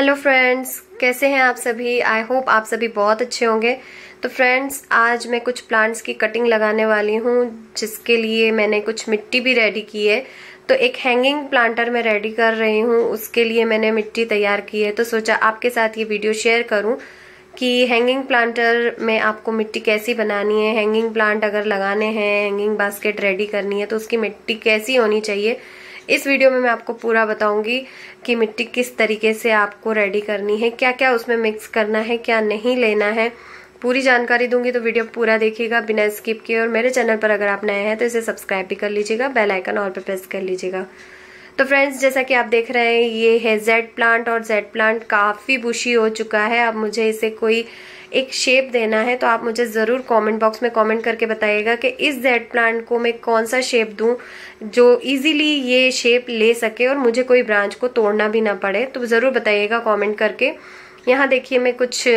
Hello friends कैसे हैं आप सभी? आई होप आप सभी बहुत अच्छे होंगे। तो फ्रेंड्स आज मैं कुछ प्लांट्स की कटिंग लगाने वाली हूँ, जिसके लिए मैंने कुछ मिट्टी भी रेडी की है। तो एक हैंगिंग प्लांटर मैं रेडी कर रही हूँ, उसके लिए मैंने मिट्टी तैयार की है। तो सोचा आपके साथ ये वीडियो शेयर करूँ कि हैंगिंग प्लांटर में आपको मिट्टी कैसी बनानी है। हैंगिंग प्लांट अगर लगाने हैं हैंगिंग बास्केट रेडी करनी है तो उसकी मिट्टी कैसी होनी चाहिए? इस वीडियो में मैं आपको पूरा बताऊँगी कि मिट्टी किस तरीके से आपको रेडी करनी है क्या क्या उसमें मिक्स करना है, क्या नहीं लेना है। पूरी जानकारी दूँगी तो वीडियो पूरा देखिएगा बिना स्किप किए। और मेरे चैनल पर अगर आप नए हैं तो इसे सब्सक्राइब भी कर लीजिएगा बेल आइकन और पे प्रेस कर लीजिएगा। तो फ्रेंड्स जैसा कि आप देख रहे हैं, ये है जेड प्लांट और जेड प्लांट काफ़ी बुशी हो चुका है। अब मुझे इसे कोई एक शेप देना है तो आप मुझे ज़रूर कमेंट बॉक्स में कमेंट करके बताइएगा कि इस जेड प्लांट को मैं कौन सा शेप दूँ जो इजीली ये शेप ले सके और मुझे कोई ब्रांच को तोड़ना भी ना पड़े। तो ज़रूर बताइएगा कमेंट करके। यहाँ देखिए मैं कुछ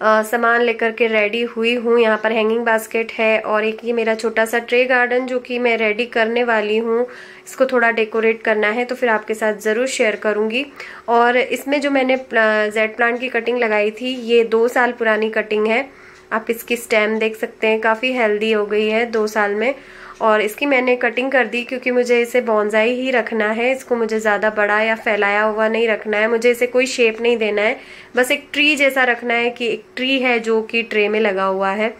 सामान लेकर के रेडी हुई हूँ। यहाँ पर हैंगिंग बास्केट है और एक ये मेरा छोटा सा ट्रे गार्डन जो कि मैं रेडी करने वाली हूँ। इसको थोड़ा डेकोरेट करना है तो फिर आपके साथ ज़रूर शेयर करूँगी। और इसमें जो मैंने जेड प्लांट की कटिंग लगाई थी, ये दो साल पुरानी कटिंग है। आप इसकी स्टेम देख सकते हैं, काफ़ी हेल्दी हो गई है दो साल में। और इसकी मैंने कटिंग कर दी क्योंकि मुझे इसे बॉन्जाई ही रखना है, इसको मुझे ज़्यादा बड़ा या फैलाया हुआ नहीं रखना है, मुझे इसे कोई शेप नहीं देना है, बस एक ट्री जैसा रखना है कि एक ट्री है जो कि ट्रे में लगा हुआ है।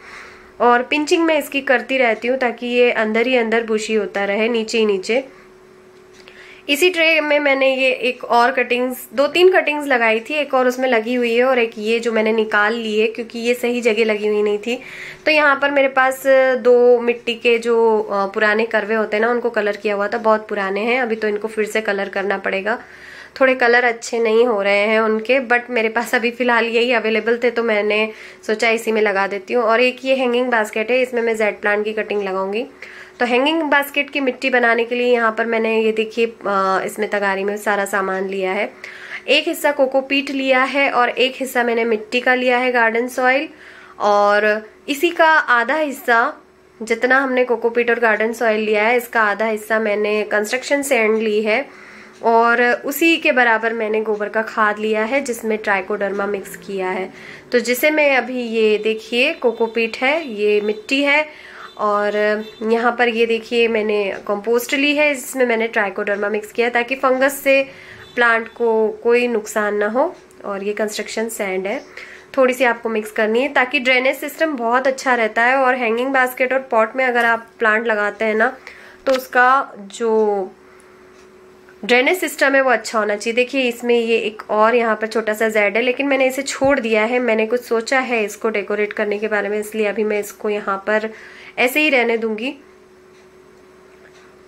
और पिंचिंग मैं इसकी करती रहती हूँ ताकि ये अंदर ही अंदर बुशी होता रहे, नीचे ही नीचे। इसी ट्रे में मैंने ये एक और कटिंग्स दो तीन कटिंग्स लगाई थी, एक और उसमें लगी हुई है और एक ये जो मैंने निकाल ली है, क्योंकि ये सही जगह लगी हुई नहीं थी। तो यहाँ पर मेरे पास दो मिट्टी के जो पुराने करवे होते हैं ना, उनको कलर किया हुआ था, बहुत पुराने हैं, अभी तो इनको फिर से कलर करना पड़ेगा। थोड़े कलर अच्छे नहीं हो रहे हैं उनके बट मेरे पास अभी फ़िलहाल यही अवेलेबल थे तो मैंने सोचा इसी में लगा देती हूँ। और एक ये हैंगिंग बास्केट है, इसमें मैं जेड प्लांट की कटिंग लगाऊँगी। तो हैंगिंग बास्केट की मिट्टी बनाने के लिए यहाँ पर मैंने ये देखिए इसमें तगारी में सारा सामान लिया है। एक हिस्सा कोकोपीट लिया है और एक हिस्सा मैंने मिट्टी का लिया है गार्डन सॉइल और इसी का आधा हिस्सा, जितना हमने कोकोपीट और गार्डन सॉइल लिया है, इसका आधा हिस्सा मैंने कंस्ट्रक्शन सैंड ली है। और उसी के बराबर मैंने गोबर का खाद लिया है, जिसमें ट्राइकोडर्मा मिक्स किया है। तो जिसे मैं अभी ये देखिए, कोकोपीट है, ये मिट्टी है और यहाँ पर ये देखिए, मैंने कंपोस्ट ली है जिसमें मैंने ट्राइकोडर्मा मिक्स किया ताकि फंगस से प्लांट को कोई नुकसान ना हो और ये कंस्ट्रक्शन सैंड है। थोड़ी सी आपको मिक्स करनी है, ताकि ड्रेनेज सिस्टम बहुत अच्छा रहता है और हैंगिंग बास्केट और पॉट में अगर आप प्लांट लगाते हैं ना तो उसका जो ड्रेनेज सिस्टम है, वो अच्छा होना चाहिए। देखिए, इसमें ये एक और यहाँ पर छोटा सा जेड है, लेकिन मैंने इसे छोड़ दिया है। मैंने कुछ सोचा है इसको डेकोरेट करने के बारे में, इसलिए अभी मैं इसको यहाँ पर ऐसे ही रहने दूँगी।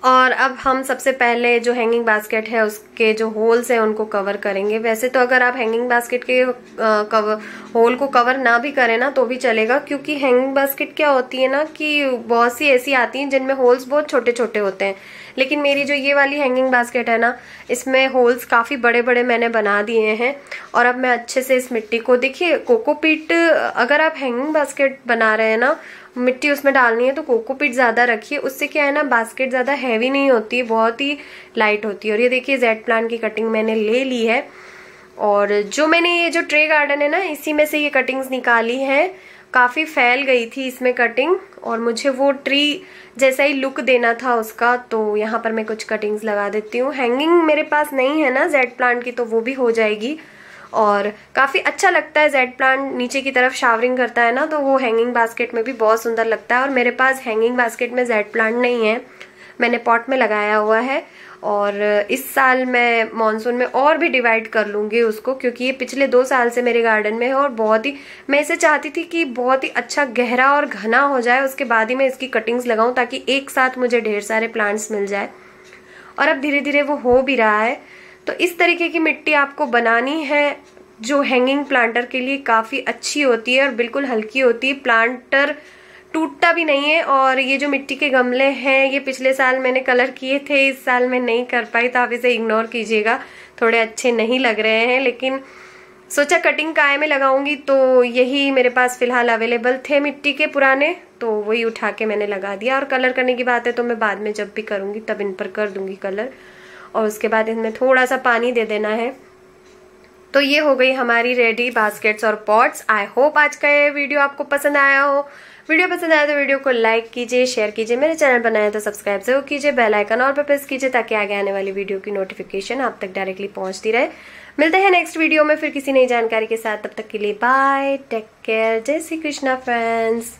और अब हम सबसे पहले जो हैंगिंग बास्केट है, उसके जो होल्स हैं, उनको कवर करेंगे। वैसे तो अगर आप हैंगिंग बास्केट के कवर होल को कवर ना भी करें ना तो भी चलेगा, क्योंकि हैंगिंग बास्केट क्या होती है ना कि बहुत सी ऐसी आती हैं जिनमें होल्स बहुत छोटे छोटे होते हैं। लेकिन मेरी जो ये वाली हैंगिंग बास्केट है ना, इसमें होल्स काफ़ी बड़े बड़े मैंने बना दिए हैं। और अब मैं अच्छे से इस मिट्टी को, देखिए कोकोपीट अगर आप हैंगिंग बास्केट बना रहे हैं ना मिट्टी उसमें डालनी है तो कोकोपीट ज़्यादा रखिए। उससे क्या है ना, बास्केट ज़्यादा हैवी नहीं होती, बहुत ही लाइट होती है। और ये देखिए जेड प्लांट की कटिंग मैंने ले ली है। और जो मैंने ये जो ट्रे गार्डन है ना, इसी में से ये कटिंग्स निकाली हैं। काफ़ी फैल गई थी इसमें कटिंग और मुझे वो ट्री जैसा ही लुक देना था उसका तो यहाँ पर मैं कुछ कटिंग्स लगा देती हूँ। हैंगिंग मेरे पास नहीं है ना जेड प्लांट की तो वो भी हो जाएगी। और काफ़ी अच्छा लगता है जेड प्लांट नीचे की तरफ़ शावरिंग करता है ना तो वो हैंगिंग बास्केट में भी बहुत सुंदर लगता है और मेरे पास हैंगिंग बास्केट में जेड प्लांट नहीं है। मैंने पॉट में लगाया हुआ है और इस साल मैं मानसून में और भी डिवाइड कर लूँगी उसको, क्योंकि ये पिछले दो साल से मेरे गार्डन में है और बहुत ही, मैं इसे चाहती थी कि बहुत ही अच्छा गहरा और घना हो जाए, उसके बाद ही मैं इसकी कटिंग्स लगाऊँ ताकि एक साथ मुझे ढेर सारे प्लांट्स मिल जाए। और अब धीरे धीरे वो हो भी रहा है। तो इस तरीके की मिट्टी आपको बनानी है, जो हैंगिंग प्लांटर के लिए काफ़ी अच्छी होती है और बिल्कुल हल्की होती है। प्लांटर टूटता भी नहीं है और ये जो मिट्टी के गमले हैं, ये पिछले साल मैंने कलर किए थे, इस साल मैं नहीं कर पाई तो आप इसे इग्नोर कीजिएगा। थोड़े अच्छे नहीं लग रहे हैं, लेकिन सोचा कटिंग काय में लगाऊँगी तो यही मेरे पास फ़िलहाल अवेलेबल थे मिट्टी के पुराने तो वही उठा के मैंने लगा दिया। और कलर करने की बात है तो मैं बाद में जब भी करूँगी, तब इन पर कर दूँगी कलर और उसके बाद इसमें थोड़ा सा पानी दे देना है। तो ये हो गई हमारी रेडी बास्केट्स और पॉट्स आई होप आज का ये वीडियो आपको पसंद आया हो। वीडियो पसंद आया तो वीडियो को लाइक कीजिए शेयर कीजिए, मेरे चैनल बनाए तो सब्सक्राइब ज़रूर कीजिए बेल आइकन और पर प्रेस कीजिए ताकि आगे आने वाली वीडियो की नोटिफिकेशन आप तक डायरेक्टली पहुँचती रहे। मिलते हैं नेक्स्ट वीडियो में फिर किसी नई जानकारी के साथ। तब तक के लिए बाय टेक केयर जय श्री कृष्णा फ्रेंड्स